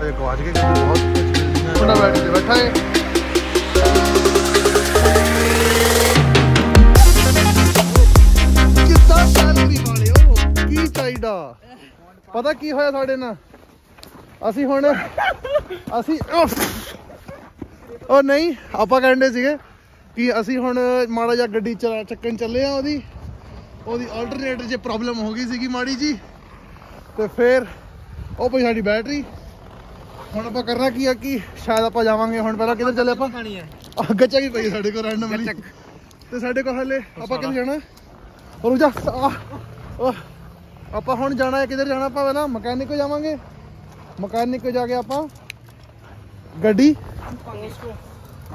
ਤੇ ਗਵਾਚ ਕੇ ਕਿਉਂਕਿ ਬਹੁਤ ਕੁਝ ਬਿਲਡਿੰਗਾਂ ਮੁੰਡਾ ਬੈਠ ਕੇ ਬੈਠਾ ਹੈ ਕਿੱਦਾਂ ਸੈਲਰੀ ਵਾਲਿਓ? ਕੀ ਚਾਹੀਦਾ? ਪਤਾ ਕੀ ਹੋਇਆ ਸਾਡੇ ਨਾਲ? ਅਸੀਂ ਹੁਣ ਅਸੀਂ ਉਹ ਨਹੀਂ, ਆਪਾਂ ਕਹਿੰਦੇ ਸੀਗੇ ਕਿ ਅਸੀਂ ਹੁਣ ਮਾੜਾ ਜਿਹਾ ਗੱਡੀ ਚਲਾ ਚੱਕਣ ਚੱਲੇ ਆ ਉਹਦੀ। ਉਹਦੀ ਆਲਟਰਨੇਟਰ 'ਚ ਪ੍ਰੋਬਲਮ ਹੋ ਗਈ ਸੀਗੀ ਮਾੜੀ ਜੀ। ਤੇ ਫਿਰ ਉਹ ਪਈ ਸਾਡੀ ਬੈਟਰੀ ਹੁਣ ਆਪਾਂ ਕਰਨਾ ਕੀ ਆ ਕਿ ਸ਼ਾਇਦ ਆਪਾਂ ਜਾਵਾਂਗੇ ਹੁਣ ਪਹਿਲਾਂ ਕਿੱਧਰ ਚੱਲੇ ਆਪਾਂ? ਖਾਣੀ ਹੈ ਆ ਗੱਚਾ ਵੀ ਪਈ ਸਾਡੇ ਕੋਲ ਰੈਂਡਮਲੀ ਤੇ ਸਾਡੇ ਕੋਲ ਹਲੇ ਆਪਾਂ ਕਿੱਥੇ ਜਾਣਾ? ਰੁਕ ਜਾ। ਆਪਾਂ ਹੁਣ ਜਾਣਾ ਹੈ ਕਿੱਧਰ ਜਾਣਾ ਆਪਾਂ ਪਹਿਲਾਂ? ਮਕੈਨਿਕ ਕੋ ਜਾਵਾਂਗੇ। ਮਕੈਨਿਕ ਕੋ ਜਾ ਕੇ ਆਪਾਂ ਗੱਡੀ।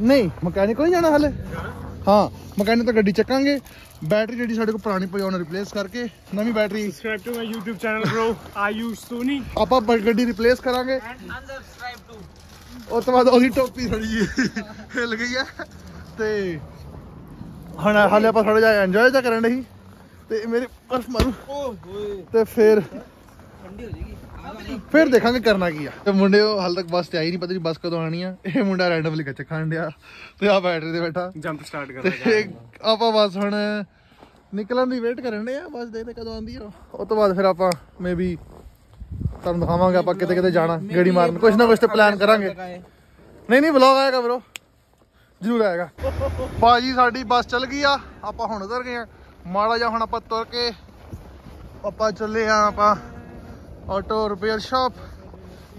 ਨਹੀਂ ਮਕੈਨਿਕ ਕੋ ਨਹੀਂ ਜਾਣਾ ਹਲੇ। ਹਾਂ ਮਕੈਨਿਕ ਤੋਂ ਗੱਡੀ ਚੱਕਾਂਗੇ। ਬੈਟਰੀ ਜਿਹੜੀ ਸਾਡੇ ਕੋਲ ਪੁਰਾਣੀ ਪਈ ਆ ਉਹਨੂੰ ਰਿਪਲੇਸ ਕਰਕੇ ਨਵੀਂ battery. Subscribe to my youtube channel bro. Ayush soni ਆਪਾਂ ਗੱਡੀ ਰਿਪਲੇਸ ਕਰਾਂਗੇ। And unsubscribe to ਉਸ ਤੋਂ ਬਾਅਦ ਉਹਦੀ ਟੋਪੀ ਥੋੜੀ ਜਿਹੀ ਹਿੱਲ ਗਈ ਹੈ ਤੇ ਹੁਣ ਹਾਲੇ ਆਪਾਂ ਥੋੜਾ ਜਿਹਾ ਇੰਜੋਏ ਤਾਂ ਕਰਨ ਰਹੀ ਤੇ ਮੇਰੇ ਬਰਫ ਮਾਰੂ। ਤੇ ਫਿਰ ਠੰਡੀ ਹੋ ਜਾਏਗੀ। ਫਿਰ ਦੇਖਾਂਗੇ ਕਰਨਾ ਕੀ ਆ। ਤੇ ਮੁੰਡੇ ਉਹ ਹਾਲੇ ਤੱਕ ਬੱਸ ਤੇ ਆਈ ਨਹੀਂ ਪਤਾ ਨਹੀਂ ਬੱਸ ਕਦੋਂ ਆਣੀ ਆ। ਇਹ ਮੁੰਡਾ ਰੈਂਡਮਲੀ ਕੱਚ ਖਾਣ ਡਿਆ। ਤੇ ਆ ਬੈਟਰੀ ਤੇ ਬੈਠਾ। ਜੰਪ ਸਟਾਰਟ ਤੇ ਆਪਾਂ ਬਸ ਹੁਣ ਨਿਕਲਣ ਦੀ ਵੇਟ ਕਰਨ ਦੇ ਆ ਬਸ ਦੇਖਦੇ ਕਦੋਂ ਆਉਂਦੀ ਆ। ਉਹ ਤੋਂ ਬਾਅਦ ਫਿਰ ਆਪਾਂ ਮੇਬੀ ਤੁਹਾਨੂੰ ਦਿਖਾਵਾਂਗੇ ਆਪਾਂ ਕਿਤੇ ਕਿਤੇ ਜਾਣਾ ਗੇੜੀ ਮਾਰਨ। ਕੁਛ ਨਾ ਕੁਛ ਤੇ ਪਲਾਨ ਕਰਾਂਗੇ। ਨਹੀਂ ਨਹੀਂ ਵਲੌਗ ਆਏਗਾ ਬ్రో ਜ਼ਰੂਰ ਆਏਗਾ। ਬਾਜੀ ਸਾਡੀ ਬੱਸ ਚੱਲ ਗਈ ਆ। ਆਪਾਂ ਹੁਣ ਉਤਰ ਗਏ ਆ। ਮਾੜਾ ਜਿਹਾ ਹੁਣ ਆਪਾਂ ਤੁਰ ਕੇ ਆਪਾਂ ਚੱਲੇ ਆ ਆਪਾਂ ਆਟੋ ਰਿਪੇਅਰ ਸ਼ਾਪ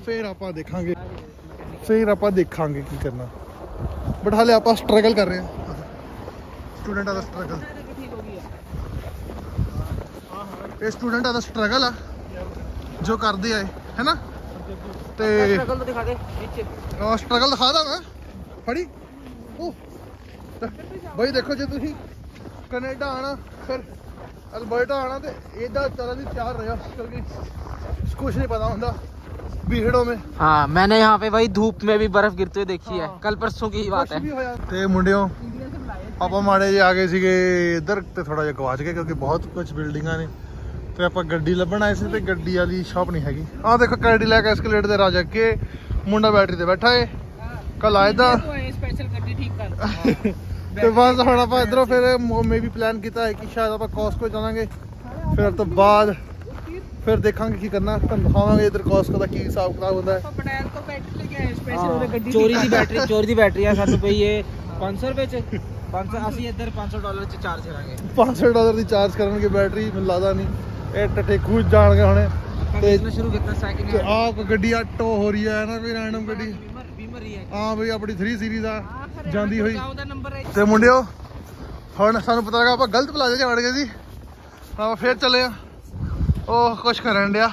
ਫਿਰ ਆਪਾਂ ਦੇਖਾਂਗੇ। ਫਿਰ ਆਪਾਂ ਦੇਖਾਂਗੇ ਕੀ ਕਰਨਾ। ਬਟ ਹਾਲੇ ਆਪਾਂ ਸਟਰਗਲ ਕਰ ਰਹੇ ਆ। ਸਟੂਡੈਂਟਾਂ ਦਾ ਸਟਰਗਲ ਇਹ ਸਟੂਡੈਂਟਾਂ ਦਾ ਸਟਰਗਲ ਆ ਜੋ ਕਰਦੇ ਆ ਇਹ, ਹੈਨਾ ਤੇ ਸ਼ਕਲ ਤਾਂ ਦਿਖਾ ਦੇ ਨੀਚੇ ਆ ਸਟਰਗਲ ਦਿਖਾ ਦਾਂ ਮੈਂ ਫੜੀ ਉਹ ਤੇ ਬਈ ਦੇਖੋ ਜੇ ਤੁਸੀਂ ਕੈਨੇਡਾ ਆਣਾ ਫਿਰ ਅਲਬਰਟਾ ਆਣਾ ਤੇ ਇਹਦਾ ਤਰ੍ਹਾਂ ਦੀ ਤਿਆਰ ਰਿਹਾ ਕਿਉਂਕਿ ਕੁਝ ਨਹੀਂ ਪਤਾ ਹੁੰਦਾ ਭੀੜੋਂ में हाँ मैंने यहाँ पे वही धूप में भी बर्फ गिरते हुए देखी है हाँ। कल परसों की ही बात ਕੁਛ है ਵੀ ਹੋਇਆ ਤੇ ਮੁੰਡਿਓ ਆਪਾਂ ਮਾੜੇ ਜੇ ਆ ਗਏ ਸੀਗੇ ਇੱਧਰ ਤੇ ਥੋੜਾ ਜਿਹਾ ਗਵਾਚ ਗਏ ਕਿਉਂਕਿ ਬਹੁਤ ਕੁਝ ਬਿਲਡਿੰਗਾਂ ਨੇ ਤੇ ਆਪਾਂ ਗੱਡੀ ਲੱਭਣ ਆਏ ਸੀ ਤੇ ਗੱਡੀ ਵਾਲੀ ਸ਼ਾਪ ਨਹੀਂ ਹੈਗੀ। ਆਹ ਦੇਖੋ ਕੈਡੀਲੈਕ ਐਸਕੇਲੇਟ ਦੇ ਰਾਜਾ ਕੇ ਮੁੰਡਾ ਬੈਟਰੀ ਤੇ ਬੈਠਾ ਏ। ਕੱਲ ਆਏ ਦਾ ਤੇ ਬਸ ਹੁਣ ਆਪਾਂ ਇਧਰੋਂ ਫਿਰ ਮੇਬੀ ਪਲਾਨ ਕੀਤਾ ਹੈ ਕਿ ਸ਼ਾਇਦ ਆਪਾਂ ਕੋਸਕੋ ਜਾਵਾਂਗੇ ਫਿਰ ਤੋਂ ਬਾਅਦ ਫਿਰ ਦੇਖਾਂਗੇ ਕੀ ਕਰਨਾ। ਤੁਹਾਨੂੰ ਦਿਖਾਵਾਂਗੇ ਇਧਰ ਕੋਸਕੋ ਦਾ ਕੀ ਹਿਸਾਬ ਕਿਤਾਬ ਹੁੰਦਾ ਹੈ। ਚੋਰੀ ਦੀ ਬੈਟਰੀ ਚੋਰੀ ਦੀ ਬੈਟਰੀ ਆ 7 ਰੁਪਏ 500 ਰੁਪਏ ਚ। ਅਸੀਂ ਇੱਧਰ 500 ਡਾਲਰ ਚ ਚਾਰਜ ਕਰਾਂਗੇ। 500 ਡਾਲਰ ਦੀ ਚਾਰਜ ਕਰਨਗੇ ਬੈਟਰੀ ਮੈਨੂੰ ਲੱਗਦਾ ਨਹੀਂ। ਇਹ ਟੱਟੇ ਖੂਜ ਜਾਣਗੇ ਹੁਣੇ। ਤੇ ਸ਼ੁਰੂ ਕੀਤਾ ਸੈਕਿੰਡ ਤੇ ਆਹ ਗੱਡੀ ਆਟੋ ਹੋ ਰਹੀ ਹੈ ਨਾ ਕੋਈ ਰੈਂਡਮ ਗੱਡੀ। ਹੀ ਬਈ ਆਪਣੀ 3 ਸੀਰੀਜ਼ ਆ। ਜਾਂਦੀ ਹੋਈ। ਤੇ ਮੁੰਡਿਓ ਹੁਣ ਸਾਨੂੰ ਪਤਾ ਲੱਗਾ ਆਪਾਂ ਗਲਤ ਪਲਾਜ਼ੇ 'ਚ ਵੜ ਗਏ ਸੀ। ਆਪਾਂ ਫੇਰ ਚੱਲੇ ਆ। ਉਹ ਕੁਛ ਕਰਨ ਡਿਆ।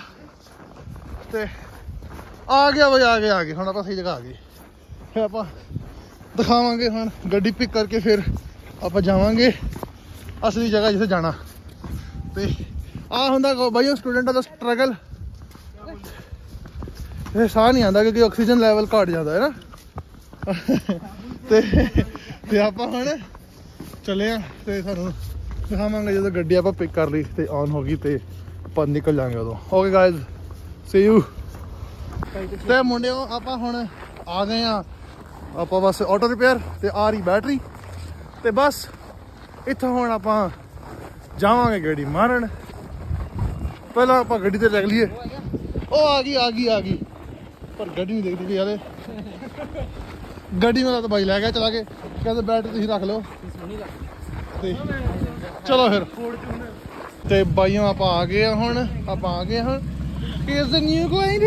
ਤੇ ਆ ਗਿਆ ਬਈ ਆ ਗਏ ਆ ਗਏ ਹੁਣ ਆਪਾਂ ਸਹੀ ਜਗ੍ਹਾ ਆ ਗਏ। ਫੇਰ ਆਪਾਂ ਦਿਖਾਵਾਂਗੇ ਹੁਣ ਗੱਡੀ ਪਿਕ ਕਰਕੇ ਫਿਰ ਆਪਾਂ ਜਾਵਾਂਗੇ। ਅਸਲੀ ਜਗ੍ਹਾ ਜਿੱਥੇ ਜਾਣਾ। ਤੇ ਆ ਹੁੰਦਾ, ਬਾਈ, ਉਹ ਸਟੂਡੈਂਟਾਂ ਦਾ ਸਟਰਗਲ ਇਹ ਸਾਹ ਨਹੀਂ ਆਉਂਦਾ ਕਿਉਂਕਿ ਆਕਸੀਜਨ ਲੈਵਲ ਘਟ ਜਾਂਦਾ ਹੈ ਨਾ। ਤੇ ਤੇ ਆਪਾਂ ਹੁਣ ਚੱਲੇ ਆ ਤੇ ਸਾਨੂੰ ਦਿਖਾਵਾਂਗੇ ਜਦੋਂ ਗੱਡੀ ਆਪਾਂ ਪਿਕ ਕਰ ਲਈ ਤੇ ਆਨ ਹੋ ਗਈ ਤੇ ਆਪਾਂ ਨਿਕਲ ਜਾਾਂਗੇ ਉਦੋਂ। ਓਕੇ ਗਾਇਜ਼ ਸੀ ਯੂ ਤੇ ਮੁੰਡਿਓ, ਆਪਾਂ ਹੁਣ ਆ ਗਏ ਆ ਆਪਾਂ ਬਸ ਆਟੋ ਰਿਪੇਅਰ ਤੇ ਆ ਰਹੀ ਬੈਟਰੀ ਤੇ ਬਸ, ਇੱਥੋਂ ਹੁਣ ਆਪਾਂ ਜਾਵਾਂਗੇ ਗੱਡੀ ਮਾਰਨ। ਪਹਿਲਾਂ ਆਪਾਂ ਗੱਡੀ ਤੇ ਲੱਗ ਲਈਏ। ਉਹ ਆ ਗਈ ਆ ਗਈ ਆ ਗਈ। ਪਰ ਗੱਡੀ ਨਹੀਂ ਦੇਖਦੀ ਪਈ ਹਲੇ ਗੱਡੀ ਮੇਰਾ ਤਾਂ ਬਾਈ ਲੈ ਗਿਆ ਚਲਾ ਕੇ। ਕਹਿੰਦੇ ਬੈਟਰੀ ਤੁਸੀਂ ਰੱਖ ਲਓ। ਤੇ ਚਲੋ ਫਿਰ। ਤੇ ਬਾਈਆਂ ਆਪਾਂ ਆ ਗਏ ਆ ਹੁਣ, ਆਪਾਂ ਆ ਗਏ ਹਾਂ ਕਿਸ ਨਿਊ ਗੋਇੰਗ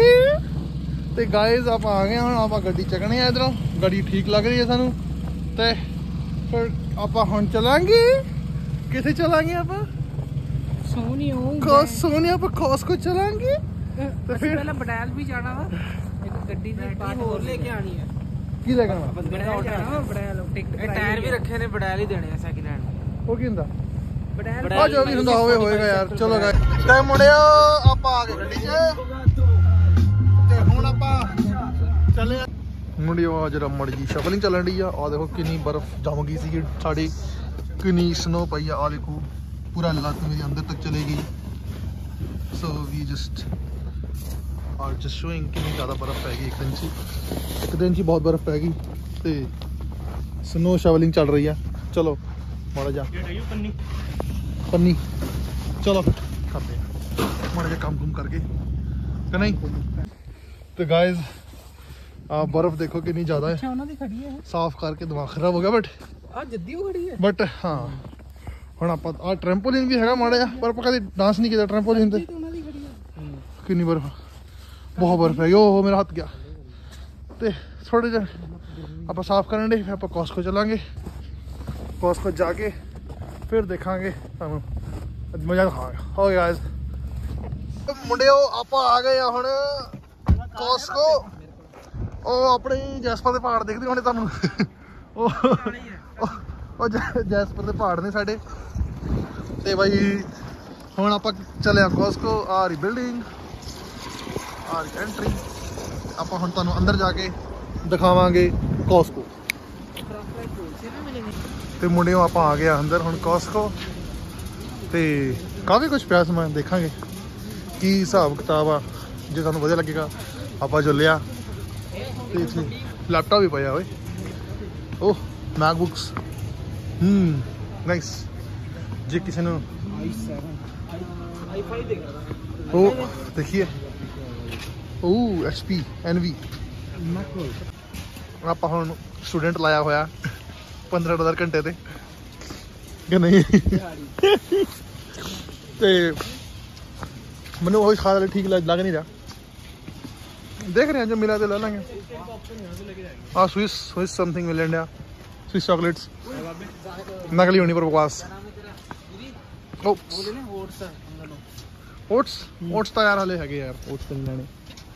ਤੇ ਗਾਇਜ਼ ਆਪਾਂ ਆ ਗਏ ਹੁਣ, ਆਪਾਂ ਗੱਡੀ ਚੱਕਣੀ ਆ ਇਧਰੋਂ। ਗੱਡੀ ਠੀਕ ਲੱਗ ਰਹੀ ਹੈ ਸਾਨੂੰ। ਤੇ ਫਿਰ ਆਪਾਂ ਹੁਣ ਚਲਾਂਗੇ। ਕਿੱਥੇ ਚਲਾਂਗੇ ਆਪਾਂ? ਹੂੰ ਕੋਸ ਸੋਨੀ ਆਪਾਂ ਕੋਸਕੋ ਚਲਾਂਗੇ। ਤੇ ਫਿਰ ਪਹਿਲਾਂ ਬਟਾਲ ਵੀ ਜਾਣਾ ਵਾ। ਇੱਕ ਗੱਡੀ ਦੀ ਪਾਰਟ ਹੋਰ ਲੈ ਕੇ ਆਣੀ ਹੈ ਕੀ ਲੈ ਕੇ ਆਉਣਾ? ਬਟਾਲ ਜਾਣਾ ਵਾ ਬਟਾਲ ਟਿਕਟ ਇਹ ਟਾਇਰ ਵੀ ਰੱਖੇ ਨੇ ਬੜੈਲ ਹੀ ਦੇਣੇ ਆ ਸੈਕਿੰਡ ਹੈਂਡ ਉਹ ਕੀ ਹੁੰਦਾ? ਬਟਾਲ ਆ ਜੋ ਵੀ ਹੁੰਦਾ ਹੋਵੇ ਹੋਏਗਾ ਯਾਰ। ਚਲੋ ਗਾਇ ਤੇ ਮੁੰਡਿਓ ਆਪਾਂ ਆ ਗਏ ਗੱਡੀ 'ਚ। ਤੇ ਹੁਣ ਆਪਾਂ ਚੱਲੇ ਆ। ਮੁੰਡਿਓ ਆ ਜਰਾ ਮੜ ਜੀ ਸ਼ਫਲਿੰਗ ਚੱਲਣ ਦੀ ਆ। ਆ ਦੇਖੋ ਕਿੰਨੀ ਬਰਫ਼ ਜਮ ਗਈ ਸੀ ਸਾਡੀ ਕਿੰਨੀ ਸਨੋ ਪਈ ਆ ਆ ਦੇਖੋ। ਪੂਰਾ ਲੱਤ ਮੇਰੀ ਅੰਦਰ ਤੱਕ ਚਲੇ ਗਈ ਸੋ ਵੀ ਜਸਟ ਔਰ ਜਸਟ ਸ਼ੋਇੰਗ ਕਿੰਨੀ ਜ਼ਿਆਦਾ ਬਰਫ਼ ਪੈ ਗਈ ਇੱਕ ਦਿਨ 'ਚ ਹੀ। ਇੱਕ ਦਿਨ 'ਚ ਹੀ ਬਹੁਤ ਬਰਫ਼ ਪੈ ਗਈ ਤੇ ਸਨੋ ਸ਼ਵਲਿੰਗ ਚੱਲ ਰਹੀ ਆ ਚਲੋ ਮਾੜਾ ਜਾ ਪੰਨੀ ਚਲੋ ਫਿਰ ਕਰਦੇ ਆ ਮਾੜਾ ਜਿਹਾ ਕੰਮ ਕੁਮ ਕਰਕੇ ਕਿ ਨਹੀਂ ਤੇ ਗਾਇਜ਼ ਆ ਬਰਫ਼ ਦੇਖੋ ਕਿੰਨੀ ਜ਼ਿਆਦਾ ਹੈ ਅੱਛਾ ਉਹਨਾਂ ਦੀ ਖੜੀ ਹੈ ਸਾਫ਼ ਕਰਕੇ ਦਿਮਾਗ ਖਰਾਬ ਹੋ ਹੁਣ ਆਪਾਂ ਆ ਟ੍ਰੈਂਪੋਲਿਨ ਵੀ ਹੈਗਾ ਮਾੜਾ ਜਿਹਾ ਪਰ ਆਪਾਂ ਕਦੇ ਡਾਂਸ ਨਹੀਂ ਕੀਤਾ ਟ੍ਰੈਂਪੋਲਿਨ ਤੇ। ਕਿੰਨੀ ਬਰਫ਼ ਬਹੁਤ ਬਰਫ਼ ਹੈ ਓ ਮੇਰਾ ਹੱਥ ਗਿਆ। ਤੇ ਥੋੜੇ ਜਿਹਾ ਆਪਾਂ ਸਾਫ਼ ਕਰਨ ਦੇ ਫਿਰ ਆਪਾਂ ਕੋਸਕੋ ਚੱਲਾਂਗੇ। ਕੋਸਕੋ ਜਾ ਕੇ ਫਿਰ ਦੇਖਾਂਗੇ ਤੁਹਾਨੂੰ। ਅੱਜ ਮਜ਼ਾ ਦਿਖਾਵਾਂਗੇ ਹੋ ਗਿਆ ਗਾਇਸ ਮੁੰਡਿਓ ਆਪਾਂ ਆ ਗਏ ਆ ਹੁਣ ਕੋਸਕੋ ਉਹ ਆਪਣੇ ਜੈਸਪਰ ਦੇ ਪਹਾੜ ਦਿਖਦੇ ਹੋਣੇ ਤੁਹਾਨੂੰ। ਉਹ ਉਹ- ਜੈ- ਜੈਸਪਰ ਦੇ ਪਹਾੜ ਨੇ ਸਾਡੇ। ਤੇ ਬਾਈ, ਹੁਣ ਆਪਾਂ ਚੱਲਿਆ ਕੋਸਕੋ ਆ ਰਹੀ ਬਿਲਡਿੰਗ ਆ ਰਹੀ ਐਂਟਰੀ ਆਪਾਂ ਹੁਣ ਤੁਹਾਨੂੰ ਅੰਦਰ ਜਾ ਕੇ ਦਿਖਾਵਾਂਗੇ ਕੋਸਕੋ ਤੇ ਮੁੰਡਿਓ ਆਪਾਂ ਆ ਗਏ ਅੰਦਰ ਹੁਣ ਕੋਸਕੋ ਤੇ ਕਾਫੀ ਕੁਝ ਪਿਆ ਸਮਾਨ ਦੇਖਾਂਗੇ। ਕੀ ਹਿਸਾਬ ਕਿਤਾਬ ਆ, ਜੇ ਤੁਹਾਨੂੰ ਵਧੀਆ ਲੱਗੇਗਾ, ਆਪਾਂ ਜੋ ਲਿਆ ਤੇ ਇੱਥੇ ਲੈਪਟਾਪ ਵੀ ਪਿਆ ਓਏ। ਓਹ ਮੈਕਬੁੱਕਸ ਹੂੰ ਨਾਈਸ ਜੇ ਕਿਸੇ ਨੂੰ ਆਈ5 ਦੇਖ ਰਹਾ ਉਹ ਦੇਖੀਏ ਉਹ ਐਚਪੀ ਐਨਵੀ ਆਪਾਂ ਹੁਣ ਸਟੂਡੈਂਟ ਲਾਇਆ ਹੋਇਆ 15 ਘੰਟੇ ਤੇ। ਕਿ ਨਹੀਂ? ਤੇ ਮੈਨੂੰ ਉਹ ਖਾ ਲੈ ਠੀਕ ਲੱਗ ਲੱਗ ਨਹੀਂ ਰਿਹਾ। ਦੇਖ ਰਹੇ ਹਾਂ, ਜੋ ਮਿਲਾ ਤੇ ਲੈ ਲਾਂਗੇ। ਆ ਸਵਿਸ ਸਵਿਸ ਸਮਥਿੰਗ ਮਿਲ ਇੰਡੀਆ ਸਵਿਸ ਚਾਕਲੇਟਸ ਨਕਲੀ ਹੋਣੀ ਪਰ ਬਕਵਾਸ ਉਹ ਬੋਲੇ ਨੇ ਹੋਟਸ ਉਹਨਾਂ ਨੂੰ ਓਟਸ ਓਟਸ ਤਾਂ ਯਾਰ ਹਲੇ ਹੈਗੇ ਯਾਰ ਓਟਸ ਤਾਂ ਨਹੀਂ ਲੈਣੇ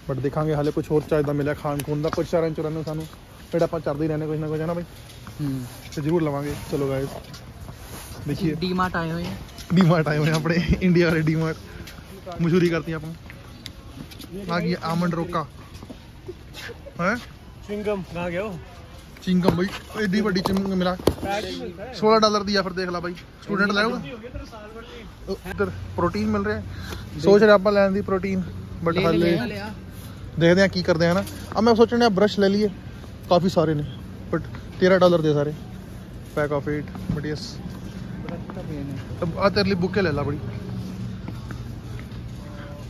ਬਟ ਦੇਖਾਂਗੇ ਹਲੇ ਕੁਝ ਹੋਰ ਚਾਹੀਦਾ ਮਿਲਿਆ ਖਾਣ ਖੂਨ ਦਾ ਕੁਝ ਚਾਰਾਂ ਚੁਰਾਂ ਨੂੰ ਸਾਨੂੰ ਫਿਰ ਆਪਾਂ ਚੜਦੇ ਹੀ ਰਹਿੰਦੇ ਕੁਝ ਨਾ ਕੁਝ ਹੈ ਨਾ ਬਈ ਹੂੰ ਤੇ ਜ਼ਰੂਰ ਲਵਾਂਗੇ ਚਲੋ ਗਾਇਸ ਦੇਖੀਏ ਡੀਮਾਰਟ ਆਏ ਹੋਏ ਆ ਡੀਮਾਰਟ ਆਏ ਹੋਏ ਆ ਆਪਣੇ ਇੰਡੀਆ ਵਾਲੇ ਡੀਮਾਰਟ ਮਸ਼ਹੂਰੀ ਕਰਤੀ ਆਪਾਂ ਆ ਗਈ ਆਮੰਡ ਰੋਕਾ ਹੈ ਚਿੰਗਮ ਕਹਾਂ ਗਿਆ ਉਹ ਚਿੰਗਮ ਬਈ ਐਡੀ ਵੱਡੀ ਚਿੰਗਮ ਮਿਲਾ 16 ਡਾਲਰ ਦੀ ਆ ਫਿਰ ਦੇਖ ਲੈ ਬਾਈ। ਸਟੂਡੈਂਟ ਲੈ ਇੱਧਰ ਪ੍ਰੋਟੀਨ ਮਿਲ ਰਿਹਾ। ਸੋਚ ਰਿਹਾ ਆਪਾਂ ਲੈਣ ਦੀ ਪ੍ਰੋਟੀਨ ਬਟ ਹਲੇ ਦੇਖਦੇ ਆ ਕੀ ਕਰਦੇ ਆ ਨਾ ਆ ਮੈਂ ਸੋਚਣ ਡਿਆ ਬ੍ਰਸ਼ ਲੈ ਲਈਏ। ਕਾਫੀ ਸਾਰੇ ਨੇ ਬਟ 13 ਡਾਲਰ ਦੇ ਸਾਰੇ। ਪੈਕ ਆਫ 8 ਬਟ ਯਸ ਆ ਤੇਰੇ ਲਈ ਬੁੱਕੇ ਲੈ ਲਾ ਬੜੀ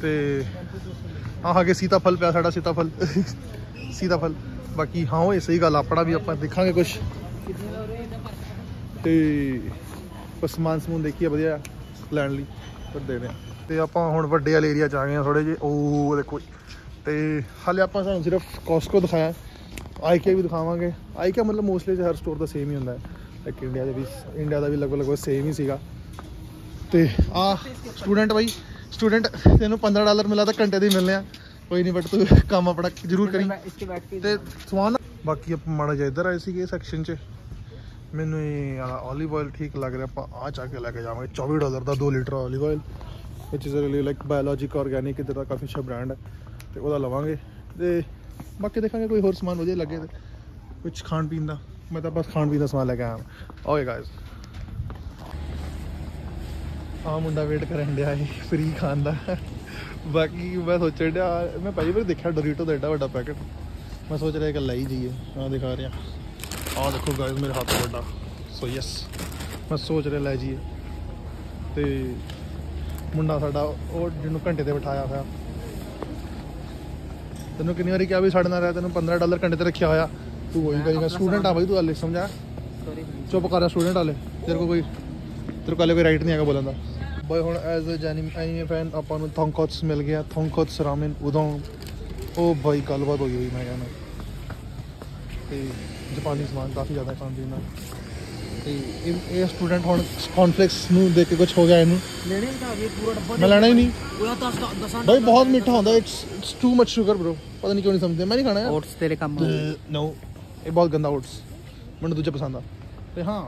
ਤੇ ਆਹ ਅੱਗੇ ਸੀਤਾਫਲ ਪਿਆ ਸਾਡਾ ਸੀਤਾਫਲ। ਸੀਤਾਫਲ। ਬਾਕੀ ਹਾਂ, ਉਹ ਸਹੀ ਗੱਲ ਆਪਣਾ ਵੀ ਆਪਾਂ ਦੇਖਾਂਗੇ ਕੁਝ ਤੇ ਬਸ ਸਮਾਨ ਸਮੂਨ ਦੇਖੀਏ, ਵਧੀਆ ਲੈਣ ਲਈ ਫਿਰ ਦੇਖਦੇ ਆ ਤੇ ਆਪਾਂ ਹੁਣ ਵੱਡੇ ਵਾਲੇ ਏਰੀਆ ਚ ਆ ਗਏ ਆ ਥੋੜੇ ਜਿਹੇ। ਉਹ ਦੇਖੋ ਤੇ ਹਾਲੇ ਆਪਾਂ ਸਾਨੂੰ ਸਿਰਫ ਕੋਸਕੋ ਦਿਖਾਇਆ। ਆਈਕੇ ਵੀ ਦਿਖਾਵਾਂਗੇ। ਆਈਕੇ ਮਤਲਬ ਮੋਸਟਲੀ ਹਰ ਸਟੋਰ ਦਾ ਸੇਮ ਹੀ ਹੁੰਦਾ ਹੈ। ਲਾਈਕ ਇੰਡੀਆ ਦੇ ਵੀ ਇੰਡੀਆ ਦਾ ਵੀ ਲਗਭਗ ਲਗਭਗ ਸੇਮ ਹੀ ਸੀਗਾ। ਤੇ ਆ ਸਟੂਡੈਂਟ ਬਾਈ ਸਟੂਡੈਂਟ ਤੈਨੂੰ 15 ਡਾਲਰ ਮਿਲਾ ਤਾਂ ਘੰਟੇ ਦੇ ਹੀ ਮਿਲਨੇ ਆ। ਕੋਈ ਨਹੀਂ ਬਟ ਤੂੰ ਕੰਮ ਆਪਣਾ ਜ਼ਰੂਰ ਕਰੀ। ਤੇ ਸਵਾਨ ਬਾਕੀ ਆਪਾਂ ਮਾੜਾ ਜਿਹਾ ਇੱਧਰ ਆਏ ਸੀਗੇ ਸੈਕਸ਼ਨ 'ਚ। ਮੈਨੂੰ ਇਹ ਵਾਲਾ 올ਿਵ ਆਇਲ ਠੀਕ ਲੱਗ ਰਿਹਾ, ਆਪਾਂ ਆ ਚਾ ਕੇ ਲੈ ਕੇ ਜਾਵਾਂਗੇ। 24 ਡਾਲਰ ਦਾ 2 litre olive oil which is really like biologic organic ਇਧਰ ਦਾ ਕਾਫੀ ਅੱਛਾ ਬ੍ਰਾਂਡ ਹੈ। ਤੇ ਉਹਦਾ ਲਵਾਂਗੇ। ਤੇ ਬਾਕੀ ਦੇਖਾਂਗੇ ਕੋਈ ਹੋਰ ਸਮਾਨ ਵਧੀਆ ਲੱਗੇ ਤੇ ਕੁਝ ਖਾਣ ਪੀਣ ਦਾ। ਮੈਂ ਤਾਂ ਬਸ ਖਾਣ ਪੀਣ ਦਾ ਸਮਾਨ ਲੈ ਕੇ ਆਇਆ। ਓਏ ਗਾਇਜ਼ ਆ ਮੁੰਡਾ ਵੇਟ ਕਰਨ ਡਿਆ ਹੈ ਫ੍ਰੀ ਖਾਣ ਦਾ। ਬਾਕੀ ਮੈਂ ਸੋਚਣ ਡਿਆ ਮੈਂ ਪਹਿਲੀ ਵਾਰ ਦੇਖਿਆ ਡੋਰੀਟੋ ਦਾ ਏਡਾ ਵੱਡਾ ਪੈਕੇਟ ਮੈਂ ਸੋਚ ਰਿਹਾ ਕਿ ਲੈ ਹੀ ਜਾਈਏ ਆ ਦਿਖਾ ਰਿਹਾ। ਆ ਦੇਖੋ ਗਾਇਸ ਮੇਰੇ ਹੱਥ ਵੱਡਾ। ਸੋ ਯੈਸ ਮੈਂ ਸੋਚ ਰਿਹਾ ਲੈ ਜਾਈਏ। ਤੇ ਮੁੰਡਾ ਸਾਡਾ ਉਹ ਜਿਹਨੂੰ ਘੰਟੇ ਤੇ ਬਿਠਾਇਆ ਹੋਇਆ। ਤੈਨੂੰ ਕਿੰਨੀ ਵਾਰੀ ਕਿਹਾ ਵੀ ਸਾਡੇ ਨਾਲ ਰਹਿ ਤੈਨੂੰ 15 ਡਾਲਰ ਘੰਟੇ ਤੇ ਰੱਖਿਆ ਹੋਇਆ। ਤੂੰ ਉਹੀ ਕਹੇਗਾ ਸਟੂਡੈਂਟ ਆ ਬਈ ਤੂੰ ਹਲੇ ਸਮਝਾ? ਚੁੱਪ ਕਰ ਸਟੂਡੈਂਟ ਹਲੇ। ਤੇਰੇ ਕੋਲ ਕੋਈ ਤੇਰੇ ਕੋਲ ਹਲੇ ਕੋਈ ਰਾਈਟ ਨਹੀਂ ਹੈਗਾ ਬੋਲਣ ਦਾ। ਬਾਈ ਹੁਣ ਐਜ਼ ਅ ਐਨੀਮੇ ਫੈਨ ਆਪਾਂ ਨੂੰ ਥੌਂਕੋਟਸ ਮਿਲ ਗਿਆ ਥੌਂਕੋਟਸ ਰਾਮਨ ਉਦੋਂ ਉਹ ਬਾਈ ਗੱਲਬਾਤ ਹੋਈ ਹੋਈ ਮੈਂ ਕਹਿੰਦਾ ਤੇ ਜਾਪਾਨੀ ਸਮਾਨ ਕਾਫੀ ਜ਼ਿਆਦਾ ਖਾਂਦੇ ਨਾ ਤੇ ਇਹ ਸਟੂਡੈਂਟ ਹੁਣ ਕੌਨਫਲਿਕਸ ਨੂੰ ਦੇਖ ਕੇ ਕੁਝ ਹੋ ਗਿਆ ਇਹਨੂੰ। ਲੈਣੇ ਤਾਂ ਇਹ ਪੂਰਾ ਡੱਬਾ ਮੈਂ ਲੈਣਾ ਹੀ ਨਹੀਂ। ਉਹਦਾ ਤਾਂ ਦਸਾਂ ਬਾਈ ਬਹੁਤ ਮਿੱਠਾ ਹੁੰਦਾ it's it's too much sugar bro ਪਤਾ ਨਹੀਂ ਕਿਉਂ ਨਹੀਂ ਸਮਝਦੇ। ਮੈਂ ਨਹੀਂ ਖਾਣਾ ਯਾਰ। ਓਟਸ ਤੇਰੇ ਕੰਮ ਨੋ ਇਹ ਬਹੁਤ ਗੰਦਾ ਓਟਸ ਮੈਨੂੰ ਦੂਜਾ ਪਸੰਦ ਆ। ਤੇ ਹਾਂ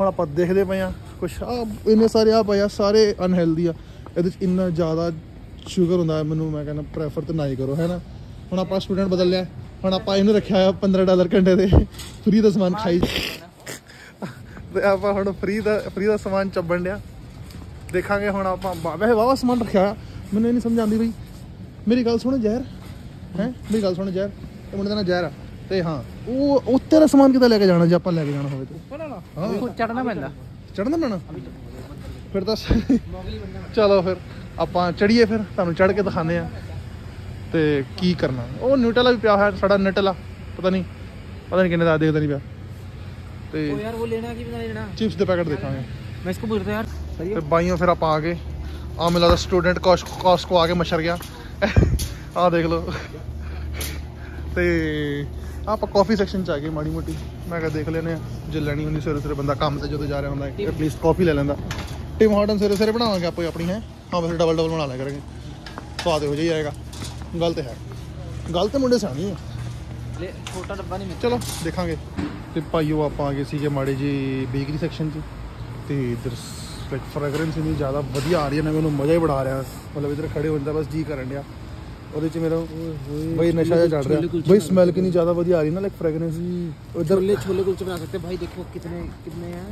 ਹੁਣ ਆਪਾਂ ਦੇਖਦੇ ਪਏ ਆ ਕੁਛ ਆ ਇੰਨੇ ਸਾਰੇ ਆ ਪਏ ਆ ਸਾਰੇ ਅਨਹੈਲਦੀ ਆ। ਇਹਦੇ ਚ ਇੰਨਾ ਜ਼ਿਆਦਾ ਸ਼ੂਗਰ ਹੁੰਦਾ ਮੈਨੂੰ ਮੈਂ ਕਹਿੰਦਾ ਪ੍ਰੈਫਰ ਤੇ ਨਾ ਹੀ ਕਰੋ ਹੈ ਨਾ ਹੁਣ ਆਪਾਂ ਸਟੂਡੈਂਟ ਬਦਲ ਲਿਆ। ਹੁਣ ਆਪਾਂ ਇਹਨੂੰ ਰੱਖਿਆ ਆ 15 ਡਾਲਰ ਘੰਟੇ ਦੇ। ਫ੍ਰੀ ਦਾ ਸਮਾਨ ਖਾਈ। ਤੇ ਆਪਾਂ ਹੁਣ ਫ੍ਰੀ ਦਾ ਫ੍ਰੀ ਦਾ ਸਮਾਨ ਚੱਬਣ ਡਿਆ। ਦੇਖਾਂਗੇ ਹੁਣ ਆਪਾਂ ਵੈਸੇ ਵਾਵਾ ਸਮਾਨ ਰੱਖਿਆ। ਮੈਨੂੰ ਇਹ ਨਹੀਂ ਸਮਝ ਆਉਂਦੀ ਬਈ। ਮੇਰੀ ਗੱਲ ਸੁਣ ਜ਼ਹਿਰ ਹੈ? ਮੇਰੀ ਗੱਲ ਸੁਣ ਜ਼ਹਿਰ। ਇਹ ਮੁੰਡੇ ਦਾ ਜ਼ਹਿਰ ਆ। ਤੇ ਹਾਂ ਉਹ ਉੱਤੇ ਦਾ ਸਮਾਨ ਕਿੱਦਾਂ ਲੈ ਕੇ ਜਾਣਾ ਜੇ ਆਪਾਂ ਲੈ ਕੇ ਜਾਣਾ ਹੋਵੇ ਤੇ? ਹਾਂ। ਚੜਨਾ ਪੈਂਦਾ। ਚੜਨਾ ਪੈਣਾ ਫਿਰ ਤਾਂ ਚਲੋ ਫਿਰ ਆਪਾਂ ਚੜੀਏ ਫਿਰ ਤੁਹਾਨੂੰ ਚੜ ਕੇ ਦਿਖਾਉਂਦੇ ਆ ਤੇ ਕੀ ਕਰਨਾ? ਉਹ ਨਿਊਟਲਾ ਵੀ ਪਿਆ ਹੋਇਆ ਸਾਡਾ ਨਟਲਾ ਪਤਾ ਨਹੀਂ ਪਤਾ ਨਹੀਂ ਕਿੰਨੇ ਦਾ ਦੇਖਦਾ ਨਹੀਂ ਪਿਆ। ਤੇ ਉਹ ਯਾਰ ਉਹ ਲੈਣਾ ਕੀ ਬਣਾ ਲੈਣਾ? ਚਿਪਸ ਦੇ ਪੈਕਟ ਦੇਖਾਂਗੇ। ਮੈਂ ਇਸਕੋ ਰਿਹਾ ਯਾਰ। ਤੇ ਬਾਈਆਂ ਫਿਰ ਆਪਾਂ ਆ ਗਏ। ਆ ਮਿਲਾ ਦਾ ਸਟੂਡੈਂਟ ਕਾਸਟ ਕੋ ਆ ਕੇ ਮਸ਼ਰ ਗਿਆ। ਆ ਦੇਖ ਲਓ। ਤੇ ਆਪਾਂ ਕਾਫੀ ਸੈਕਸ਼ਨ ਚ ਆ ਗਏ ਮਾੜੀ ਮੋਟੀ। ਮੈਂ ਕਿਹਾ ਦੇਖ ਲੈਨੇ ਆ ਜੇ ਲੈਣੀ ਹੁੰਦੀ ਸਵੇਰੇ ਸਵੇਰੇ ਬੰਦਾ ਕੰਮ ਤੇ ਜਦੋਂ ਜਾ ਰਿਹਾ ਹੁੰਦਾ ਐਟਲੀਸਟ ਕਾਫੀ ਲੈ ਲੈਂਦਾ। ਟਿਮ ਹਾਰਡਨ ਸਵੇਰੇ ਸਵੇਰੇ ਬਣਾਵਾਂਗੇ ਆਪੋ ਆਪਣੀ ਹੈ? ਹਾਂ ਫਿਰ ਡਬਲ ਡਬਲ ਬਣਾ ਲਿਆ ਕਰਾਂਗੇ। ਸਵਾਦ ਹੋ ਜਾਏਗਾ ਗੱਲ ਤੇ ਹੈ। ਗੱਲ ਤੇ ਮੁੰਡੇ ਸਿਆਣੀ ਹੈ ਲੈ ਛੋਟਾ ਡੱਬਾ ਨਹੀਂ ਚਲੋ ਦੇਖਾਂਗੇ। ਤੇ ਭਾਈਓ ਆਪਾਂ ਆ ਗਏ ਸੀਗੇ ਮਾੜੇ ਜੀ ਬੇਕਰੀ ਸੈਕਸ਼ਨ 'ਚ। ਤੇ ਇਧਰ ਲਾਈਕ ਫ੍ਰੈਗਰੈਂਸ ਇੰਨੀ ਜ਼ਿਆਦਾ ਵਧੀਆ ਆ ਰਹੀ ਹੈ ਨਾ ਮੈਨੂੰ ਮਜ਼ਾ ਹੀ ਬੜਾ ਰਿਹਾ। ਮਤਲਬ ਇਧਰ ਖੜੇ ਹੋਣ ਦਾ ਬਸ ਜੀ ਕਰਨ ਡਿਆ। ਉਹਦੇ ਚ ਮੇਰਾ ਬਈ ਨਸ਼ਾ ਜਿਹਾ ਚੜ ਰਿਹਾ। ਬਈ ਸਮੈਲ ਕਿੰਨੀ ਜ਼ਿਆਦਾ ਵਧੀਆ ਆ ਰਹੀ ਨਾ ਲਾਈਕ ਫ੍ਰੈਗਰੈਂਸ ਹੀ ਉਧਰ ਛੋਲੇ ਛੋਲੇ ਕੁਲਚੇ ਬਣਾ ਸਕਤੇ ਭਾਈ ਦੇਖੋ ਕਿਤਨੇ ਕਿਤਨੇ ਆ?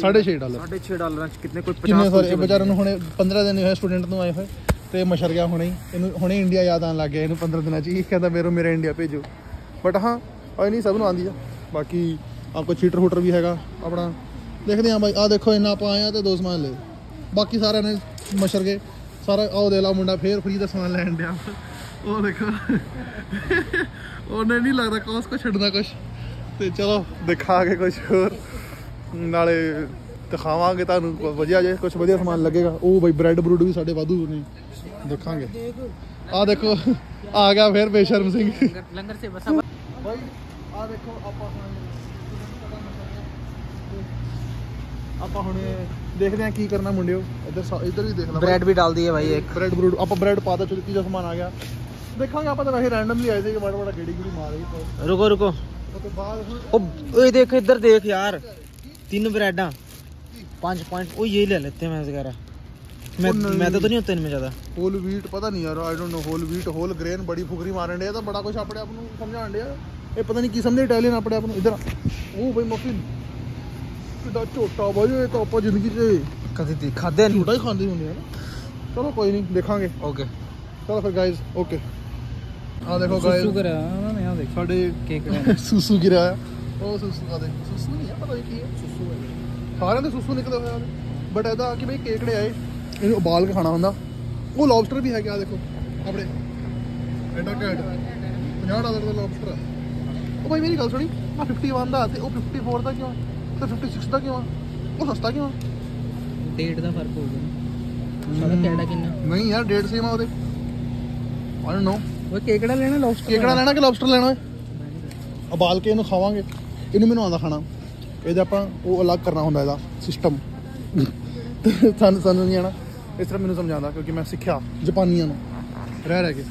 6.5 ਡਾਲਰ। 6.5 ਡਾਲਰਾਂ ਚ ਕਿਤਨੇ ਕੋਈ 50 ਕਿੰਨੇ ਸਾਰੇ ਵਿਚਾਰਾਂ ਨੂੰ ਹੁਣੇ 15 ਦਿਨ ਹੋਏ ਸਟੂਡੈਂਟ ਨੂੰ ਆਏ ਹੋਏ ਤੇ ਮਸ਼ਰ ਗਿਆ ਹੁਣੇ ਇਹਨੂੰ ਹੁਣੇ ਇੰਡੀਆ ਯਾਦ ਆਣ ਲੱਗ ਗਿਆ ਇਹਨੂੰ 15 ਦਿਨਾਂ ਚ। ਇਹ ਕਹਿੰਦਾ ਮੇਰੋ ਮੇਰਾ ਇੰਡੀਆ ਭੇਜੋ। ਬਟ ਹਾਂ ਆਈ ਨਹੀਂ ਸਭ ਨੂੰ ਆਂਦੀ ਆ। ਬਾਕੀ ਆਪਕੋ ਚੀਟਰ ਹੋਟਰ ਵੀ ਹੈਗਾ ਆਪਣਾ। ਦੇਖਦੇ ਆ ਬਾਈ। ਆ ਦੇਖੋ ਇੰਨਾ ਆਪਾਂ ਆਏ ਆ ਤੇ ਦੋ ਸਮਾਨ ਲੈ ਬਾਕੀ ਸਾਰਿਆਂ ਨੇ ਮਸ਼ਰ ਗਏ। ਸਾਰਾ ਉਹ ਦੇ ਲਾ ਮੁੰਡਾ ਫੇਰ ਫ੍ਰੀ ਦਾ ਸਮਾਨ ਲੈਣ ਡਿਆ। ਉਹ ਦੇਖੋ। ਉਹਨੇ ਨਹੀਂ ਲੱਗਦਾ ਕੌਸ ਕੋ ਛੱਡਦਾ ਕੁਛ। ਤੇ ਚਲੋ ਦਿਖਾ ਕੇ ਕੁਝ ਹੋਰ। ਨਾਲੇ ਦਿਖਾਵਾਂਗੇ ਤੁਹਾਨੂੰ ਵਧੀਆ ਜੇ ਕੁਛ ਵਧੀਆ ਸਮਾਨ ਲੱਗੇਗਾ। ਉਹ ਬਈ ਬ੍ਰੈਡ ਬਰੂਡ ਵੀ ਸਾਡੇ ਵਾਧੂ ਨੇ। ਦੇਖਾਂਗੇ। ਆ ਦੇਖੋ ਆ ਗਿਆ ਫੇਰ ਬੇਸ਼ਰਮ ਸਿੰਘ। ਲੰਗਰ ਸੇ ਬਸਾ ਬਾਈ ਆ ਦੇਖੋ ਆਪਾਂ ਆਪਾਂ ਹੁਣ ਦੇਖਦੇ ਆ ਕੀ ਕਰਨਾ ਮੁੰਡਿਓ ਇੱਧਰ ਸਾ- ਇੱਧਰ ਵੀ ਦੇਖਣਾ ब्रेड भी डाल दिए भाई एक ਬ੍ਰੈਡ ਬਰੂਡ ਆਪਾਂ ਬ੍ਰੈਡ ਪਾਤਾ ਚਲੋ ਤੀਜਾ ਸਮਾਨ ਆ ਗਿਆ ਦੇਖਾਂਗੇ ਆਪਾਂ ਤਾਂ ਵੈਸੇ ਰੈਂਡਮਲੀ ਆਏ ਸੀ ਕਿ ਮਾੜਾ ਮਾੜਾ ਗੇੜੀ ਗੇੜੀ ਮਾਰ ਰਹੀ रुको रुको ਉਸ ਤੋਂ ਬਾਅਦ ਹੁਣ ओ ओए देख इधर देख यार तीन ब्रेडा पाँच पॉइंट ओ ये ले लेते हैं मैं वगैरह मैं ओ नहीं। मैदा तो नहीं होता इनमें ज्यादा ਹੋਲ ਵੀਟ ਪਤਾ ਨਹੀਂ ਯਾਰ I don't know whole wheat whole grain ਬੜੀ ਫੁਕਰੀ ਮਾਰਨ ਡਿਆ ਤਾਂ ਬੜਾ ਕੁਝ ਆਪਣੇ ਆਪ ਨੂੰ ਸਮਝਾਣ ਡਿਆ ਇਹ ਪਤਾ ਨਹੀਂ ਕੀ ਸਮਝਦੇ ਇਟਾਲੀਅਨ ਆਪਣੇ ਆਪ ਨੂੰ ਇਧਰ ਉਹ ਕਿਦਾ ਝੋਟਾ ਬਾਈ ਇਹ ਤਾਂ ਆਪਾਂ ਜ਼ਿੰਦਗੀ 'ਚ ਕਦੇ ਦੇ ਝੋਟਾ ਹੀ ਖਾਂਦੇ ਹੁੰਦੇ ਆ ਚਲੋ ਕੋਈ ਨਹੀਂ ਦੇਖਾਂਗੇ। ਓਕੇ ਚਲੋ ਫਿਰ ਗਾਇਜ਼ ਓਕੇ ਆ ਦੇਖੋ ਗਾਇਜ਼ ਸੂਸੂ ਕਰਿਆ ਉਹਨਾਂ ਨੇ ਆ ਦੇਖ ਸਾਡੇ ਕੇਕ ਸੂਸੂ ਗਿਰਿਆ ਆ। ਉਹ ਸੂਸੂ ਆ ਦੇਖ ਸੂਸੂ ਨਹੀਂ ਆ ਪਤਾ ਨਹੀਂ ਕੀ ਹੈ ਸੂਸੂ ਹੈ ਸਾਰਿਆਂ ਦੇ ਸੂਸੂ ਨਿਕਲਿਆ ਹੋਇਆ ਬਟ ਇਹਦਾ ਕਿ ਬਈ ਕੇਕੜੇ ਆਏ ਇਹਨੂੰ ਉਬਾਲ ਕੇ ਖਾਣਾ ਹੁੰਦਾ। ਉਹ ਲੌਬਸਟਰ ਵੀ ਹੈਗਾ ਆ ਦੇਖੋ ਆਪਣੇ। ਐਡਾ ਘੈਂਟ। 50 ਡਾਲਰ ਦਾ ਲੌਬਸਟਰ ਆ। ਉਹ ਭਾਈ ਮੇਰੀ ਗੱਲ ਸੁਣੀ ਆ 51 ਦਾ ਤੇ ਉਹ 54 ਦਾ ਕਿਉਂ ਤੇ 56 ਦਾ ਕਿਉਂ ਆ? ਉਹ ਸਸਤਾ ਕਿਉਂ ਆ? ਡੇਟ ਦਾ ਫ਼ਰਕ ਹੋ ਗਿਆ ਸਾਰਾ ਕੈਨੇਡਾ ਕਿੰਨਾ? ਨਹੀਂ ਯਾਰ ਡੇਟ ਸੇਮ ਆ ਉਹਦੇ। ਆਈ ਡੋਨਟ ਨੋ ਉਹ ਕੇਕੜਾ ਲੈਣਾ? ਲੌਬਸਟਰ ਕੇਕੜਾ ਲੈਣਾ? ਕਿ ਲੌਬਸਟਰ ਲੈਣਾ ਉਬਾਲ ਕੇ ਇਹਨੂੰ ਖਾਵਾਂਗੇ। ਇਹਨੂੰ ਮੈਨੂੰ ਆਉਂਦਾ ਖਾਣਾ। ਇਹਦਾ ਆਪਾਂ ਉਹ ਅਲੱਗ ਕਰਨਾ ਹੁੰਦਾ ਇਹਦਾ ਸਿਸਟਮ ਤੁਹਾਨੂੰ ਸਮਝ ਨਹੀਂ ਆਣਾ ਇਸ ਤਰ੍ਹਾਂ ਮੈਨੂੰ ਸਮਝਾਉਂਦਾ ਕਿਉਂਕਿ ਮੈਂ ਸਿੱਖਿਆ ਜਪਾਨੀਆਂ ਨੂੰ। ਰਹਿ ਰਹਿ ਕੇ।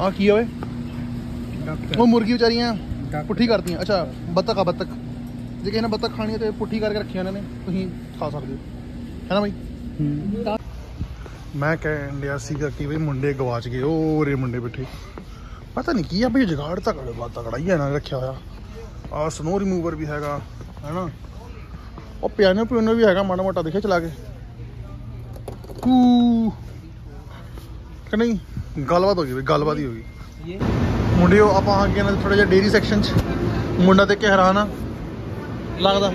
ਆ ਕੀ ਹੋਏ ਉਹ ਮੁਰਗੀ ਵਿਚਾਰੀਆਂ। ਪੁੱਠੀ ਕਰਦੀਆਂ ਅੱਛਾ ਬੱਤਕ ਆ ਬੱਤਕ ਜੇ ਕਿਸੇ ਨੇ ਬੱਤਕ ਖਾਣੀ ਹੈ ਤੇ ਪੁੱਠੀ ਕਰਕੇ ਰੱਖੀਆਂ ਇਹਨਾਂ ਨੇ ਤੁਸੀਂ ਖਾ ਸਕਦੇ ਹੋ। ਹੈ ਨਾ ਬਾਈ? ਮੈਂ ਕਹਿਣ ਡਿਆ ਸੀਗਾ ਕਿ ਬਈ ਮੁੰਡੇ ਗਵਾਚ ਗਏ ਉਹ ਰੇ ਮੁੰਡੇ ਬੈਠੇ। ਪਤਾ ਨਹੀਂ ਕੀ ਆ ਬਈ ਜਗਾੜ ਤਾਂ ਕੜਾ ਤਕੜਾ ਹੀ ਹੈ ਨਾ ਰੱਖਿਆ ਹੋਇਆ। ਆ ਸਨੋ ਰਿਮੂਵਰ ਵੀ ਹੈਗਾ ਹੈਨਾ ਉਹ ਪਿਆਨੋ ਪਿਆਨੋ ਵੀ ਹੈਗਾ ਮਾੜਾ ਮੋਟਾ ਦੇਖੇ ਚਲਾ ਕੇ। ਕਿ ਨਹੀਂ? ਗੱਲਬਾਤ ਹੋ ਗਈ ਬਈ ਗੱਲਬਾਤ ਹੀ ਹੋ ਗਈ। ਮੁੰਡਿਓ, ਆਪਾਂ ਆ ਗਏ ਨਾ ਥੋੜਾ ਜਿਹਾ ਡੇਰੀ ਸੈਕਸ਼ਨ 'ਚ। ਮੁੰਡਾ ਦੇਖ ਕੇ ਹੈਰਾਨ ਆ। ਲੱਗਦਾ।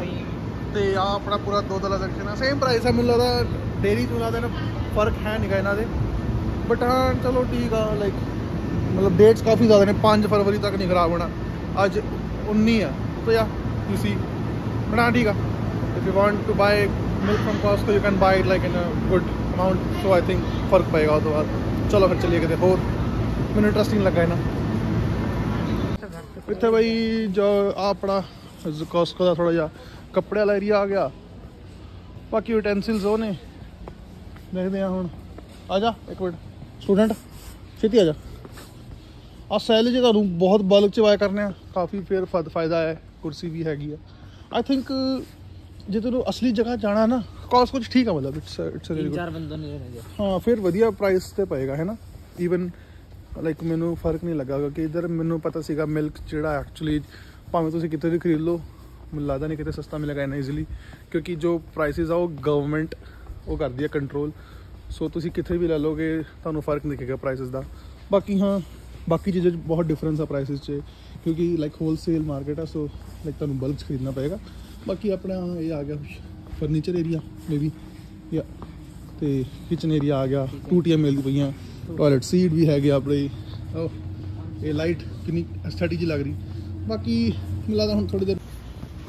ਤੇ ਆ ਆਪਣਾ ਪੂਰਾ ਦੁੱਧ ਵਾਲਾ ਸੈਕਸ਼ਨ ਆ। ਸੇਮ ਪ੍ਰਾਈਸ ਆ, ਮੈਨੂੰ ਲੱਗਦਾ ਡੇਰੀ ਤੋਂ ਲੱਗਦਾ ਨਾ ਫ਼ਰਕ ਹੈ ਨਹੀਂਗਾ ਇਹਨਾਂ ਦੇ। ਬਟ ਹਾਂ, ਚਲੋ ਠੀਕ ਆ ਲਾਈਕ ਮਤਲਬ ਡੇਟਸ ਕਾਫੀ ਜ਼ਿਆਦਾ ਨੇ। 5 ਫਰਵਰੀ ਤੱਕ ਨਹੀਂ ਖਰਾਬ ਹੋਣਾ। ਅੱਜ 19 ਆ। ਸੋ ਯਾ ਯੂ ਸੀ ਬਣਾ ਠੀਕ ਆ। If you want to buy milk from Costco you can buy it like in a good amount so I think ਫ਼ਰਕ ਪਏਗਾ ਉਹ ਤੋਂ ਬਾਅਦ। ਚਲੋ ਫਿਰ ਚੱਲੀਏ ਕਿਤੇ ਹੋਰ। ਮੈਨੂੰ ਇੰਟਰਸਟਿੰਗ ਲੱਗਾ ਇਹਨਾਂ। ਇੱਥੇ ਬਈ ਜੋ ਆ ਆਪਣਾ ਕੋਸਕੋ ਦਾ ਥੋੜਾ ਜਿਹਾ ਕੱਪੜੇ ਵਾਲਾ ਏਰੀਆ ਆ ਗਿਆ। ਬਾਕੀ ਯੂਟੈਂਸਿਲਸ ਉਹ ਨੇ। ਦੇਖਦੇ ਆ ਹੁਣ। ਆ ਜਾ ਇੱਕ ਮਿੰਟ। ਸਟੂਡੈਂਟ ਛੇਤੀ ਆ ਜਾ। ਆ ਸੈਲ ਜੇ ਤੁਹਾਨੂੰ ਬਹੁਤ ਬਲਕ ਚ ਬਾਏ ਕਰਨੇ ਆ ਕਾਫੀ ਫੇਰ ਫਾਇਦਾ ਹੈ ਕੁਰਸੀ ਵੀ ਹੈਗੀ ਆ। ਆਈ ਥਿੰਕ ਜੇ ਤੁਹਾਨੂੰ ਅਸਲੀ ਜਗ੍ਹਾ ਜਾਣਾ ਨਾ ਕਾਸਟ ਕੁਝ ਠੀਕ ਆ ਮਤਲਬ ਇਟਸ ਇਟਸ ਰੀਲੀ ਗੁੱਡ ਹਾਂ ਫਿਰ ਵਧੀਆ ਪ੍ਰਾਈਸ ਤੇ ਪਏਗਾ ਹੈ ਨਾ? ਈਵਨ ਲਾਈਕ ਮੈਨੂੰ ਫ਼ਰਕ ਨਹੀਂ ਲੱਗਾ ਕਿ ਇਧਰ ਮੈਨੂੰ ਪਤਾ ਸੀਗਾ ਮਿਲਕ ਜਿਹੜਾ ਐਕਚੁਅਲੀ ਭਾਵੇਂ ਤੁਸੀਂ ਕਿਤੇ ਵੀ ਖਰੀਦ ਲਓ ਮੈਨੂੰ ਲੱਗਦਾ ਨਹੀਂ ਕਿਤੇ ਸਸਤਾ ਮਿਲੇਗਾ ਇੰਨਾ ਈਜ਼ੀਲੀ ਕਿਉਂਕਿ ਜੋ ਪ੍ਰਾਈਸਿਸ ਆ ਉਹ ਗਵਰਨਮੈਂਟ ਉਹ ਕਰਦੀ ਹੈ ਕੰਟਰੋਲ ਸੋ ਤੁਸੀਂ ਕਿੱਥੇ ਵੀ ਲੈ ਲੋਗੇ ਤੁਹਾਨੂੰ ਫ਼ਰਕ ਨਹੀਂ ਦਿਖੇਗਾ ਪ੍ਰਾਈਸਸ ਦਾ। ਬਾਕੀ ਹਾਂ ਬਾਕੀ ਚੀਜ਼ਾਂ 'ਚ ਬਹੁਤ ਡਿਫਰੈਂਸ ਆ ਪ੍ਰਾਈਸਸ 'ਚ ਕਿਉਂਕਿ ਲਾਈਕ ਹੋਲਸੇਲ ਮਾਰਕੀਟ ਆ ਸੋ ਲਾਈਕ ਤੁਹਾਨੂੰ ਬਲਕ 'ਚ ਖਰੀਦਣਾ ਪਏਗਾ। ਬਾਕੀ ਆਪਣਾ ਇਹ ਆ ਗਿਆ ਫਰਨੀਚਰ ਏਰੀਆ ਮੇਬੀ ਯਾ ਤੇ ਕਿਚਨ ਏਰੀਆ ਆ ਗਿਆ ਟੂਟੀਆਂ ਮਿਲਦੀ ਪਈਆਂ ਟਾਇਲਟ ਸੀਟ ਵੀ ਹੈਗੇ ਆਪਣੇ। ਇਹ ਲਾਈਟ ਕਿੰਨੀ ਐਸਥੈਟਿਕ ਜੀ ਲੱਗ ਰਹੀ। ਬਾਕੀ ਮੈਨੂੰ ਲੱਗਦਾ ਹੁਣ ਥੋੜੀ ਦੇਰ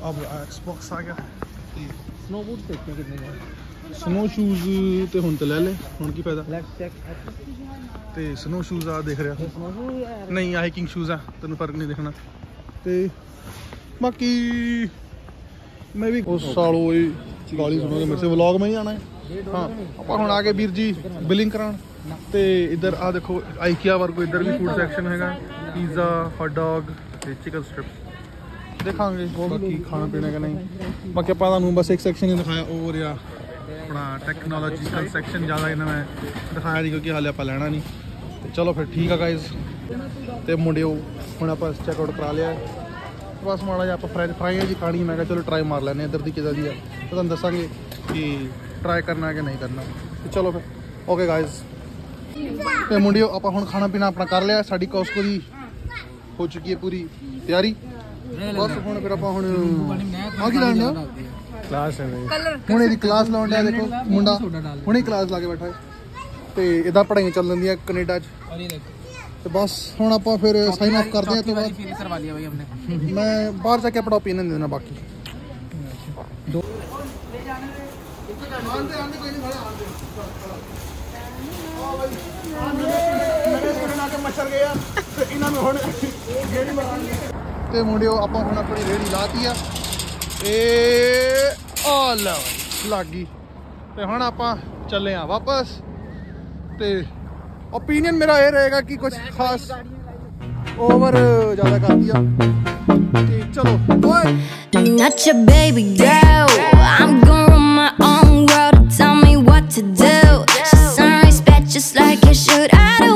ਆਬ ਐਕਸਬਾਕਸ ਆ ਗਿਆ। ਤੇ ਸਨੋਬੋਰਡ ਦੇਖਦੇ ਕਿੰਨੇ ਨੇ? ਸਨੋ ਸ਼ੂਜ਼ ਤੇ ਹੁਣ ਤੇ ਲੈ ਲੈ ਹੁਣ ਕੀ ਫਾਇਦਾ? ਤੇ ਸਨੋ ਸ਼ੂਜ਼ ਆ ਦੇਖ ਰਿਹਾ। ਨਹੀਂ ਆ ਹਾਈਕਿੰਗ ਸ਼ੂਜ਼ ਆ। ਤੈਨੂੰ ਫ਼ਰਕ ਨਹੀਂ ਦੇਖਣਾ। ਤੇ ਬਾਕੀ ਮੈਂ ਵੀ ਉਸ ਸਾਲ ਉਹ ਗਾਲੀ ਸੁਣੋਗੇ ਮੇਰੇ ਸੇ। ਵਲੌਗ ਮੈਂ ਹੀ ਆਣਾ ਹੈ। ਹਾਂ, ਆਪਾਂ ਹੁਣ ਆ ਗਏ ਵੀਰ ਜੀ ਬਿਲਿੰਗ ਕਰਾਉਣ। ਤੇ ਇੱਧਰ ਆ ਦੇਖੋ ਆਈਕੀਆ ਵਰਗੋ ਇੱਧਰ ਵੀ ਫੂਡ ਸੈਕਸ਼ਨ ਹੈਗਾ। ਪੀਜ਼ਾ ਹੌਟ ਡੌਗ ਤੇ ਚਿਕਨ ਸਟ੍ਰਿਪਸ ਦੇਖਾਂਗੇ ਬਾਕੀ ਖਾਣਾ ਪੀਣਾ ਕਿ ਨਹੀਂ। ਬਾਕੀ ਆਪਾਂ ਤੁਹਾਨੂੰ ਬਸ ਇੱਕ ਸੈਕਸ਼ਨ ਹੀ ਦਿਖਾਇਆ, ਉਹ ਰਿਹਾ ਆਪਣਾ ਟੈਕਨੋਲੋਜੀਕਲ ਸੈਕਸ਼ਨ ਜ਼ਿਆਦਾ ਇਹਨਾਂ ਮੈਂ ਦਿਖਾਇਆ ਨਹੀਂ ਕਿਉਂਕਿ ਹਾਲੇ ਆਪਾਂ ਲੈਣਾ ਨਹੀਂ। ਤੇ ਚਲੋ ਫਿਰ ਠੀਕ ਆ ਗਾਇਜ਼ ਤੇ ਮੁੰਡਿਓ, ਹੁਣ ਆਪਾਂ ਚੈੱਕ ਆਊਟ ਕਰਾ ਲਿਆ। ਬਸ ਮਾੜਾ ਜਿਹਾ ਆਪਾਂ ਫਰਾਈ ਫਰਾਈਆਂ ਜੀ, ਖਾਣੀ ਮੈਂ ਕਿਹਾ ਚਲੋ ਟਰਾਈ ਮਾਰ ਲੈਨੇ ਇੱਧਰ ਦੀ ਕਿਦਾਂ ਦੀ ਆ। ਤੁਹਾਨੂੰ ਦੱਸਾਂਗੇ ਕਿ ਟਰਾਈ ਕਰਨਾ ਕਿ ਨਹੀਂ ਕਰਨਾ। ਚਲੋ ਫਿਰ ਓਕੇ ਗਾਇਜ਼ ਤੇ ਮੁੰਡਿਓ ਆਪਾਂ ਹੁਣ ਖਾਣਾ ਪੀਣਾ ਆਪਣਾ ਕਰ ਲਿਆ ਸਾਡੀ ਕੋਸਕੋ ਦੀ ਹੋ ਚੁੱਕੀ ਹੈ ਪੂਰੀ ਤਿਆਰੀ। ਬਸ ਹੁਣ ਫਿਰ ਆਪਾਂ ਹੁਣ ਆ ਕੀ ਲਾਉਣਾ ਕਲਾਸ ਹੈ ਹੁਣ ਇਹਦੀ ਕਲਾਸ ਲਾਉਣ ਦਾ ਦੇਖੋ ਮੁੰਡਾ। ਹੁਣੇ ਕਲਾਸ ਲਾ ਕੇ ਬੈਠਾ ਤੇ ਇਹਦਾ ਪੜ੍ਹਾਈਆਂ ਚੱਲ ਜਾਂਦੀਆਂ ਕੈਨੇਡਾ 'ਚ। ਤੇ ਬਸ ਹੁਣ ਆਪਾਂ ਫਿਰ ਸਾਈਨ ਆਫ ਕਰਦੇ ਆ ਤੇ ਬਾਅਦ। ਫੀਸ ਕਰਵਾ ਲਿਆ ਬਈ ਹਮਨੇ ਮੈਂ ਬਾਹਰ ਜਾ ਕੇ ਆਪਣਾ ਓਪੀਨੀਅਨ ਦੇਣਾ ਬਾਕੀ। ਤੇ ਮੁੰਡਿਓ ਆਪਾਂ ਹੁਣ ਆਪਣੀ ਰੇੜੀ ਲਾਤੀ ਆ। ਇਹ ਆ ਲੈ ਲੱਗੀ। ਤੇ ਹੁਣ ਆਪਾਂ ਚੱਲੇ ਆ ਵਾਪਸ। ਤੇ ਓਪੀਨੀਅਨ ਮੇਰਾ ਇਹ ਰਹੇਗਾ ਕਿ ਕੁਝ ਖਾਸ ਓਵਰ ਜ਼ਿਆਦਾ ਕਰਦੀ ਆ। ਤੇ ਚਲੋ ਓਏ। I'm not your baby girl. just like you should. I don't